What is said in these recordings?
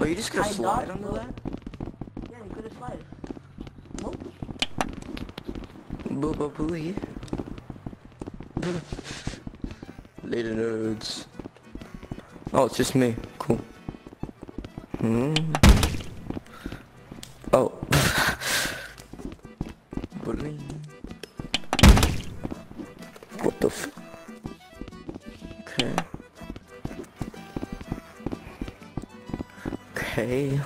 Oh, you just gonna I slide under it. that? Yeah, you could have slid. Nope. Booba booey. Later nerds. Oh, it's just me. Cool. Hmm. Oh. What the f- Okay. Okay.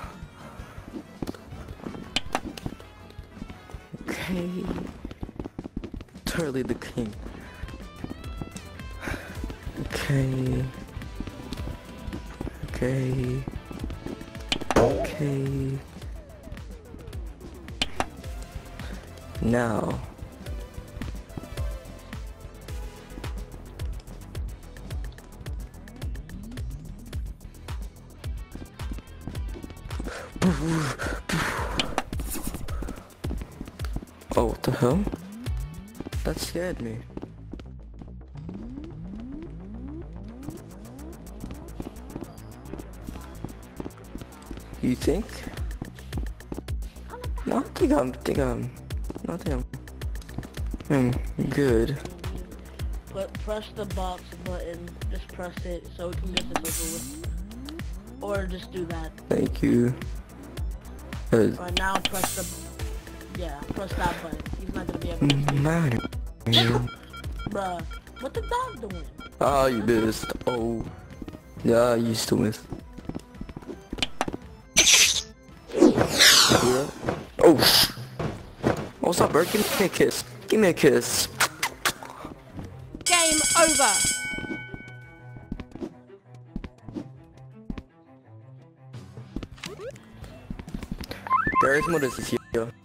Okay. Turley the king. Okay. Okay. Okay. Now. Oh, what the hell? That scared me. You think? No, I think I'm, think I'm, um, no, I think I'm, hmm, I'm good. Put, press the box button. Just press it so we can get this over with. Or just do that. Thank you. Uh, Right now, press the... Yeah, press that button. He's not gonna be able to see. man. Bruh, what the dog doing? Ah, you missed. Oh. Yeah, you still missed. Yeah. Oh. sh- Oh, what's up, bro? Give me a kiss. Give me a kiss. Game over! This here.